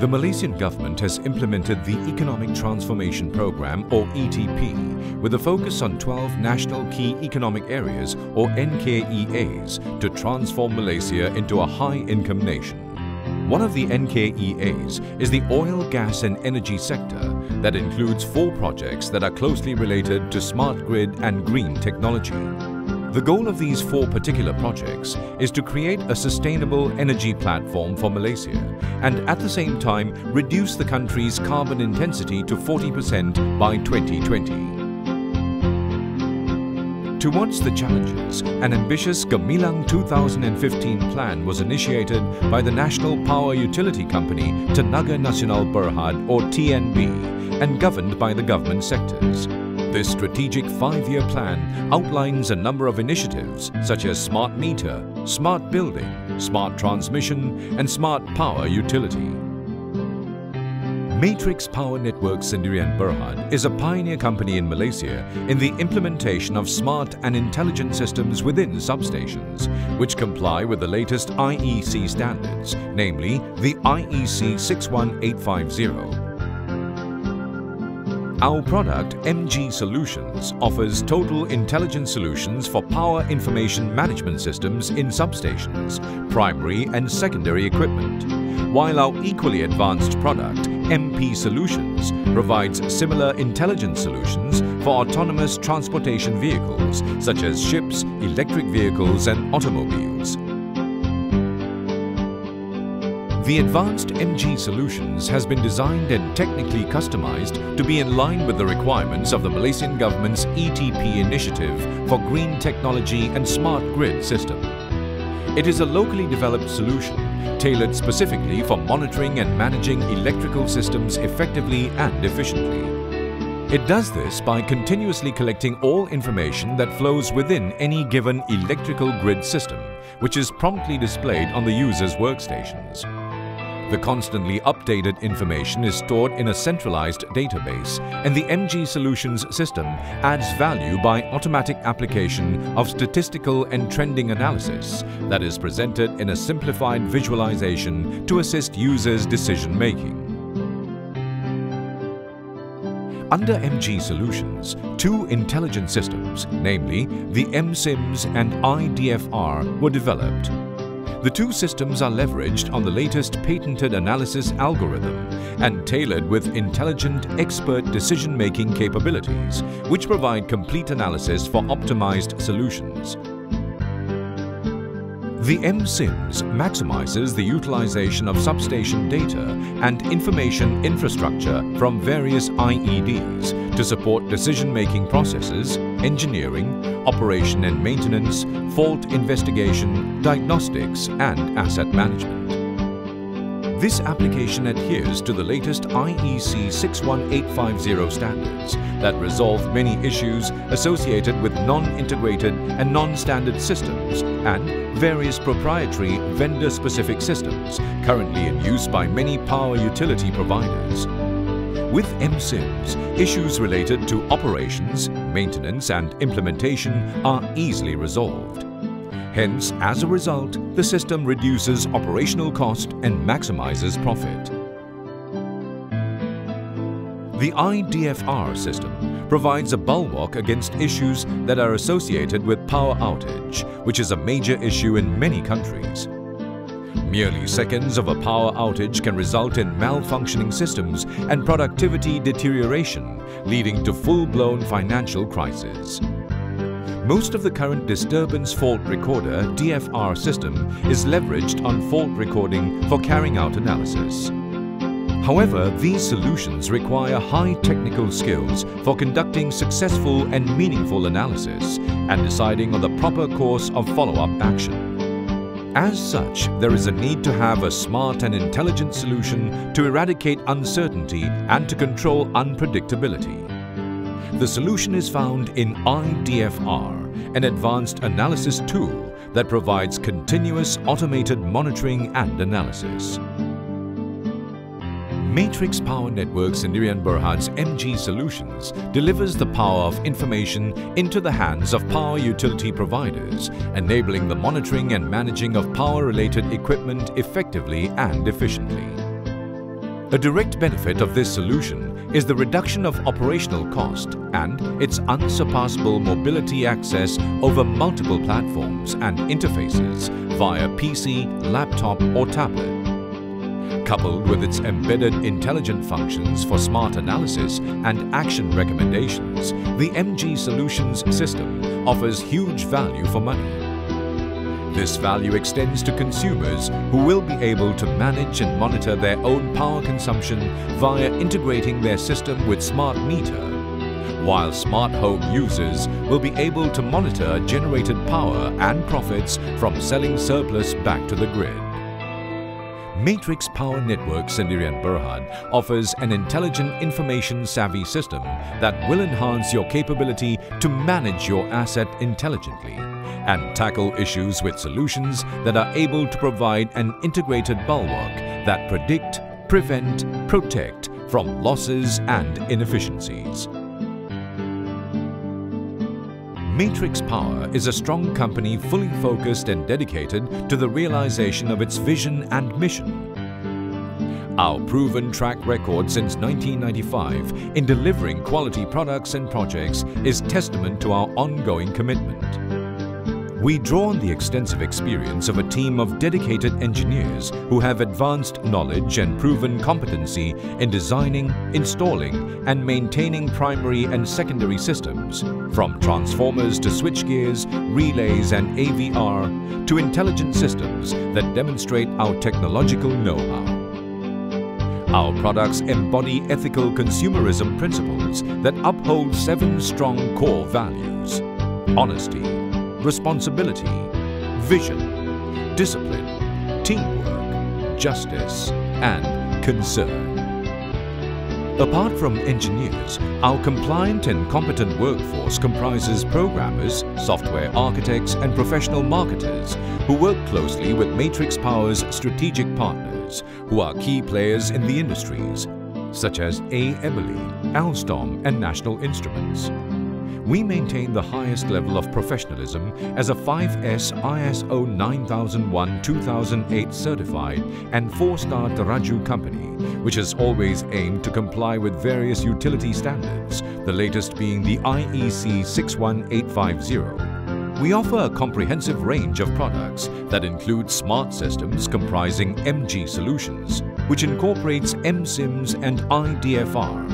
The Malaysian government has implemented the Economic Transformation Program or ETP with a focus on 12 National Key Economic Areas or NKEAs to transform Malaysia into a high-income nation. One of the NKEAs is the oil, gas and energy sector that includes four projects that are closely related to smart grid and green technology. The goal of these four particular projects is to create a sustainable energy platform for Malaysia and at the same time reduce the country's carbon intensity to 40% by 2020. Towards the challenges, an ambitious Gemilang 2015 plan was initiated by the National Power Utility Company Tenaga Nasional Berhad or TNB and governed by the government sectors. This strategic five-year plan outlines a number of initiatives such as smart meter, smart building, smart transmission and smart power utility. Matrix Power Networks Sendirian Berhad is a pioneer company in Malaysia in the implementation of smart and intelligent systems within substations, which comply with the latest IEC standards, namely the IEC 61850. Our product, MG Solutions, offers total intelligent solutions for power information management systems in substations, primary and secondary equipment, while our equally advanced product, MP Solutions, provides similar intelligent solutions for autonomous transportation vehicles such as ships, electric vehicles and automobiles. The advanced MG Solutions has been designed and technically customized to be in line with the requirements of the Malaysian government's ETP initiative for green technology and smart grid system. It is a locally developed solution tailored specifically for monitoring and managing electrical systems effectively and efficiently. It does this by continuously collecting all information that flows within any given electrical grid system, which is promptly displayed on the user's workstations. The constantly updated information is stored in a centralized database and the MG Solutions system adds value by automatic application of statistical and trending analysis that is presented in a simplified visualization to assist users' decision-making. Under MG Solutions, two intelligent systems, namely the MSIMS and IDFR, were developed the two systems are leveraged on the latest patented analysis algorithm and tailored with intelligent expert decision-making capabilities, which provide complete analysis for optimized solutions. The MSIMS maximizes the utilization of substation data and information infrastructure from various IEDs to support decision-making processes, engineering, operation and maintenance, fault investigation, diagnostics and asset management. This application adheres to the latest IEC 61850 standards that resolve many issues associated with non-integrated and non-standard systems and various proprietary vendor-specific systems currently in use by many power utility providers. With MSIMS, issues related to operations, maintenance and implementation are easily resolved. Hence, as a result, the system reduces operational cost and maximizes profit. The IDFR system provides a bulwark against issues that are associated with power outage, which is a major issue in many countries. Merely seconds of a power outage can result in malfunctioning systems and productivity deterioration, leading to full-blown financial crisis. Most of the current disturbance fault recorder DFR system is leveraged on fault recording for carrying out analysis. However, these solutions require high technical skills for conducting successful and meaningful analysis and deciding on the proper course of follow-up action. As such, there is a need to have a smart and intelligent solution to eradicate uncertainty and to control unpredictability. The solution is found in IDFR, an advanced analysis tool that provides continuous automated monitoring and analysis. Matrix Power Networks Sendirian Berhad's MG Solutions delivers the power of information into the hands of power utility providers, enabling the monitoring and managing of power-related equipment effectively and efficiently. A direct benefit of this solution is the reduction of operational cost and its unsurpassable mobility access over multiple platforms and interfaces via PC, laptop or tablet. Coupled with its embedded intelligent functions for smart analysis and action recommendations, the MG Solutions system offers huge value for money. This value extends to consumers who will be able to manage and monitor their own power consumption via integrating their system with smart meter, while smart home users will be able to monitor generated power and profits from selling surplus back to the grid. Matrix Power Network Sendirian Berhad offers an intelligent information savvy system that will enhance your capability to manage your asset intelligently and tackle issues with solutions that are able to provide an integrated bulwark that predict, prevent, protect from losses and inefficiencies. Matrix Power is a strong company fully focused and dedicated to the realization of its vision and mission. Our proven track record since 1995 in delivering quality products and projects is testament to our ongoing commitment. We draw on the extensive experience of a team of dedicated engineers who have advanced knowledge and proven competency in designing, installing and maintaining primary and secondary systems, from transformers to switchgears, relays and AVR, to intelligent systems that demonstrate our technological know-how. Our products embody ethical consumerism principles that uphold seven strong core values. Honesty, responsibility, vision, discipline, teamwork, justice and concern. Apart from engineers, our compliant and competent workforce comprises programmers, software architects and professional marketers who work closely with Matrix Power's strategic partners who are key players in the industries such as AEMLY, Alstom and National Instruments we maintain the highest level of professionalism as a 5S ISO 9001-2008 certified and 4-star Teraju company, which has always aimed to comply with various utility standards, the latest being the IEC 61850. We offer a comprehensive range of products that include smart systems comprising MG solutions, which incorporates MSIMS and IDFR,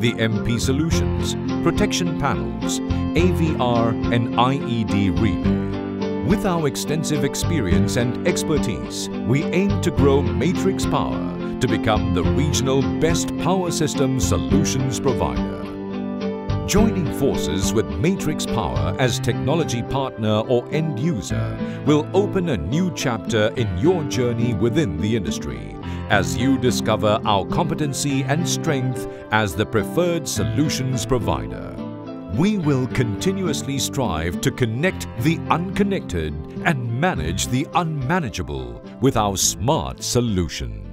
the MP solutions, protection panels, AVR and IED relay. With our extensive experience and expertise, we aim to grow Matrix Power to become the regional best power system solutions provider. Joining forces with Matrix Power as technology partner or end user will open a new chapter in your journey within the industry as you discover our competency and strength as the preferred solutions provider. We will continuously strive to connect the unconnected and manage the unmanageable with our smart solutions.